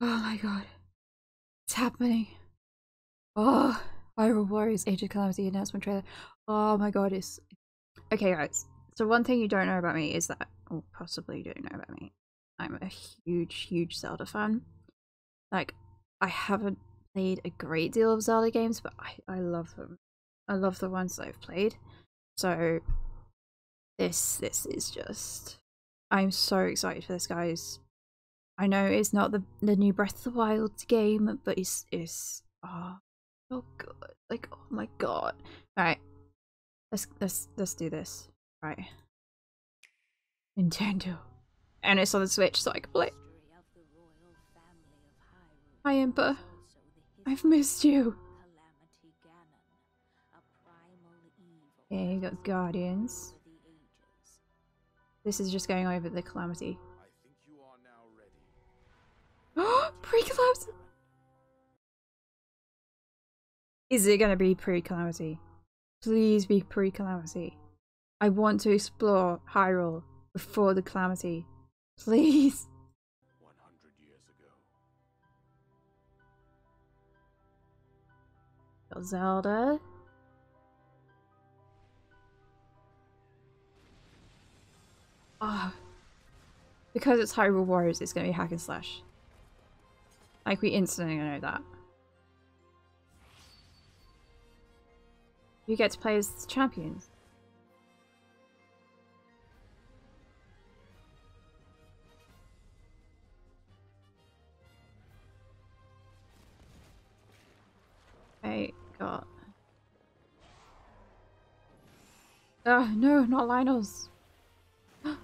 Oh my god. It's happening. Oh, Hyrule Warriors Age of Calamity announcement trailer. Oh my god, it's... Okay guys, so one thing you don't know about me is that, or possibly you don't know about me, I'm a huge, huge Zelda fan. Like, I haven't played a great deal of Zelda games, but I, I love them. I love the ones that I've played. So, this, this is just... I'm so excited for this, guys. I know it's not the the new Breath of the Wild game, but it's it's oh, oh so good. Like oh my god. Alright. Let's let's let's do this. Right. Nintendo. And it's on the Switch so I can play. Hi Impa. I've missed you. Okay, you got Guardians. This is just going over the Calamity. Pre-calamity! Is it gonna be pre-calamity? Please be pre-calamity. I want to explore Hyrule before the calamity. Please. 100 years ago. Zelda. Ah. Oh. Because it's Hyrule Warriors, it's gonna be hack and slash. Like, we instantly know that. You get to play as champions. I got... Oh, no, not Lynels.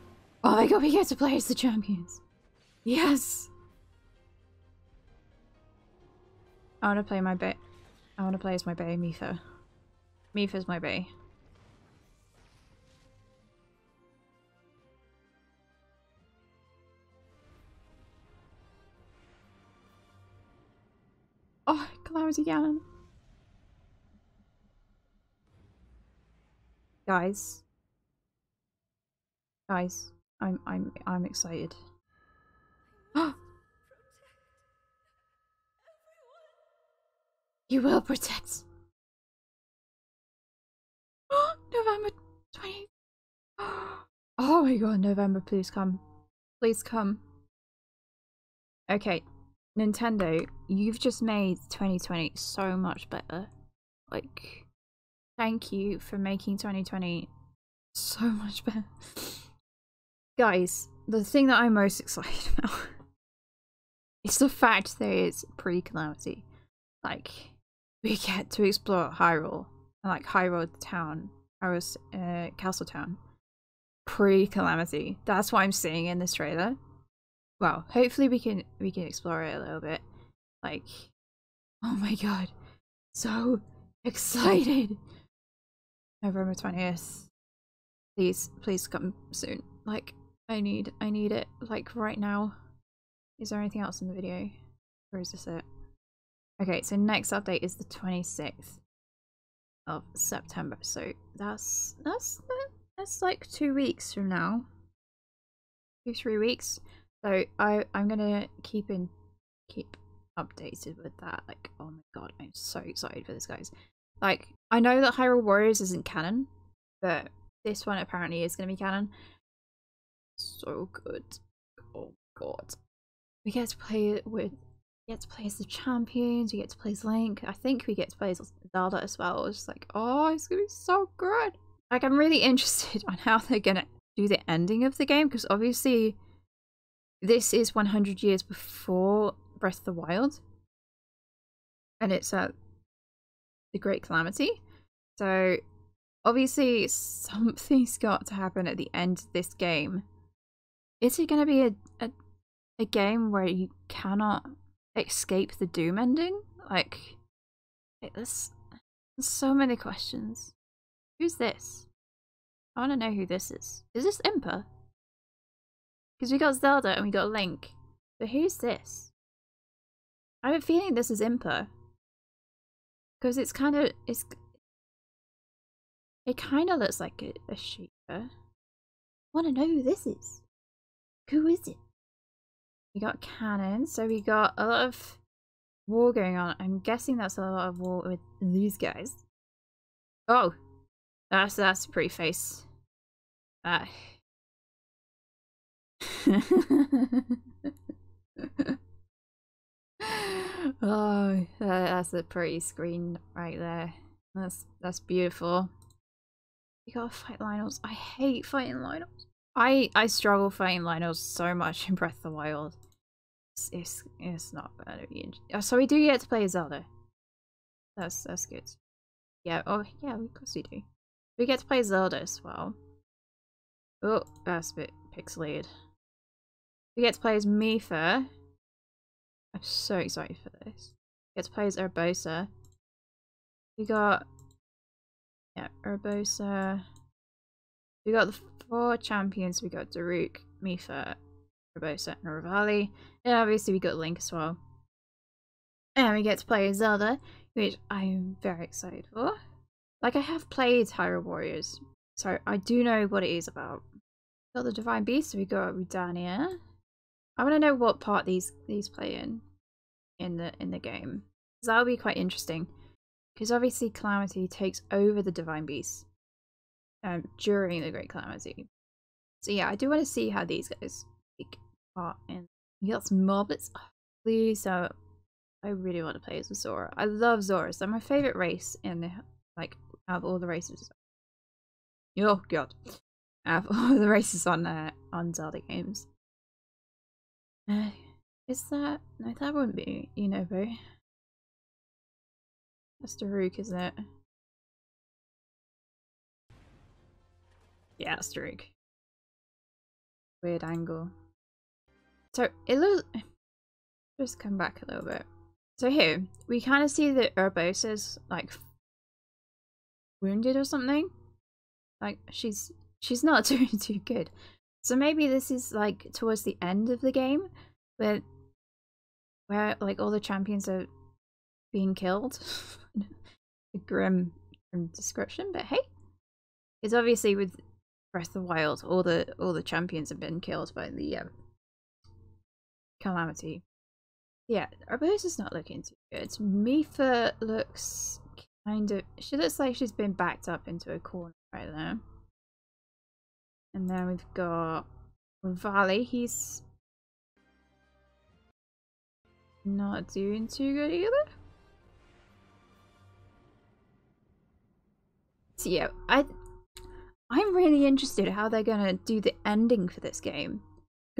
Oh my god, we get to play as the champions. Yes! I want to play my bay. I want to play as my bay, Mipha. Mipha's my bay. Oh, Calamity Ganon. Guys. Guys, I'm I'm I'm excited. You will protect. November 20. Oh my god, November, please come. Please come. Okay, Nintendo, you've just made 2020 so much better. Like, thank you for making 2020 so much better. Guys, the thing that I'm most excited about is the fact that it's pre-calamity. Like, we get to explore Hyrule, like Hyrule Town, Hyrule uh, Castle Town, pre-calamity. That's what I'm seeing in this trailer. Well, hopefully we can we can explore it a little bit. Like, oh my god, so excited! November twentieth. Please, please come soon. Like, I need I need it like right now. Is there anything else in the video, or is this it? Okay, so next update is the 26th of September. So that's that's that's like two weeks from now. Two, three weeks. So I I'm gonna keep in keep updated with that. Like, oh my god, I'm so excited for this guys. Like, I know that Hyrule Warriors isn't canon, but this one apparently is gonna be canon. So good. Oh god. We get to play it with get to play as the champions, we get to play as Link. I think we get to play as Zelda as well. It's like, oh, it's gonna be so good. Like, I'm really interested on how they're gonna do the ending of the game because obviously this is 100 years before Breath of the Wild and it's at the Great Calamity. So obviously something's got to happen at the end of this game. Is it going to be a, a, a game where you cannot escape the doom ending? Like, there's, there's so many questions. Who's this? I want to know who this is. Is this Impa? Because we got Zelda and we got Link. But who's this? I have a feeling this is Impa. Because it's kind of... it's. It kind of looks like a, a. I want to know who this is. Who is it? We got cannon, so we got a lot of war going on. I'm guessing that's a lot of war with these guys. Oh, that's that's a pretty face. Uh. oh, that's a pretty screen right there. That's that's beautiful. You gotta fight Lynels. I hate fighting Lynels. I I struggle fighting Lynels so much in Breath of the Wild. It's it's, it's not bad. Oh, so we do get to play Zelda. That's that's good. Yeah. Oh yeah. Of course we do. We get to play Zelda as well. Oh, that's a bit pixelated. We get to play as Mipha. I'm so excited for this. We get to play as Urbosa. We got yeah, Urbosa. We got the four champions. We got Daruk, Mipha, Urbosa, and Revali. And obviously we got Link as well. And we get to play Zelda, which I'm very excited for. Like I have played Hyrule Warriors, so I do know what it is about. Got the Divine Beast, we got Rudania. I want to know what part these these play in in the in the game. Because that'll be quite interesting. Because obviously Calamity takes over the Divine Beast um, during the Great Calamity. So yeah, I do want to see how these guys take part in. You got some Moblets? Oh, please, so I really want to play as Zora. I love Zoras. They're my favorite race in the like out of all the races. Oh god, out of all the races on uh, on Zelda games. Uh, is that no? That wouldn't be you know, boo. That's Daruk, isn't it? Yeah, it's. Weird angle. So it looks. Just come back a little bit. So here we kind of see that Urbosa's like wounded or something. Like she's she's not doing too good. So maybe this is like towards the end of the game where where like all the champions are being killed. a grim, grim description, but hey. It's obviously with Breath of the Wild, all the all the champions have been killed by the um, calamity. Yeah, Urbosa's not looking too good. Mipha looks kind of she looks like she's been backed up into a corner right there. And then we've got Revali, he's not doing too good either. So yeah, I I'm really interested how they're gonna do the ending for this game.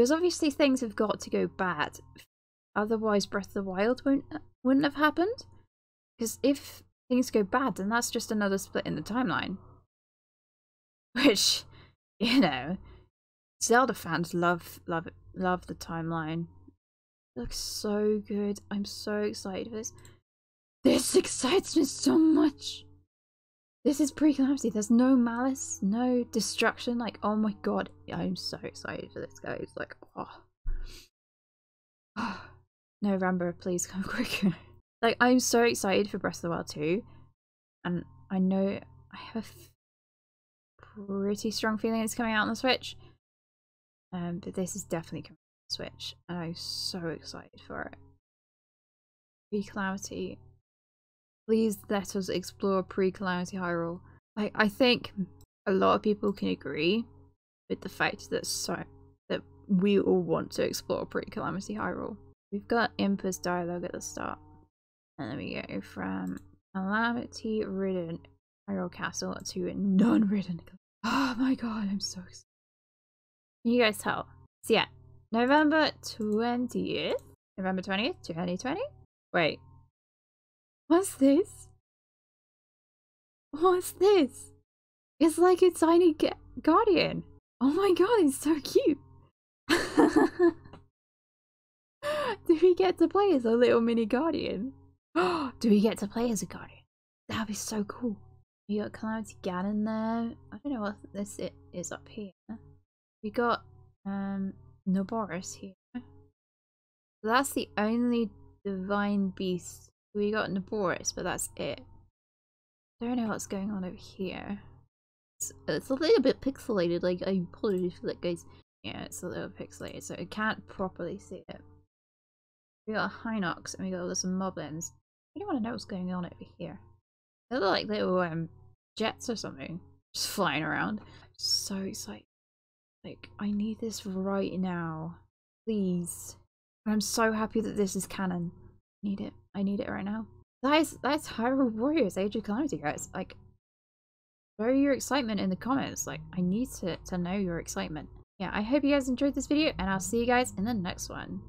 Because obviously things have got to go bad. Otherwise Breath of the Wild won't uh, wouldn't have happened. Because if things go bad, then that's just another split in the timeline. Which, you know, Zelda fans love love love the timeline. It looks so good. I'm so excited for this. This excites me so much. This is pre-calamity. There's no malice, no destruction. Like, oh my god, I'm so excited for this, guys. Like, oh, oh. Rambo, please come quicker. like, I'm so excited for Breath of the Wild 2, and I know I have a pretty strong feeling it's coming out on the Switch. Um, but this is definitely coming out on the Switch, and I'm so excited for it. Pre-calamity please let us explore pre-calamity Hyrule. I, I think a lot of people can agree with the fact that so that we all want to explore pre-calamity Hyrule. We've got Impa's dialogue at the start. And then we go from calamity ridden Hyrule Castle to non-ridden. Oh my god, I'm so excited. Can you guys tell? So yeah, November 20th? November 20th, 2020? Wait, What's this? What's this? It's like a tiny guardian. Oh my god, it's so cute. Do we get to play as a little mini guardian? Do we get to play as a guardian? That'd be so cool. We got Calamity Ganon there. I don't know what this is up here. We got um Naboris here. That's the only divine beast we got Naboris, but that's it. I don't know what's going on over here. It's, it's a little bit pixelated, like I apologize for that guys. Yeah, it's a little pixelated, so I can't properly see it. We got a Hinox and we got all some moblins. I don't want to know what's going on over here. They look like little um, jets or something, just flying around. so excited. Like, I need this right now. Please. I'm so happy that this is canon. I need it. I need it right now. That is, that's Hyrule Warriors Age of Calamity, guys. Like, show your excitement in the comments. Like, I need to, to know your excitement. Yeah, I hope you guys enjoyed this video, and I'll see you guys in the next one.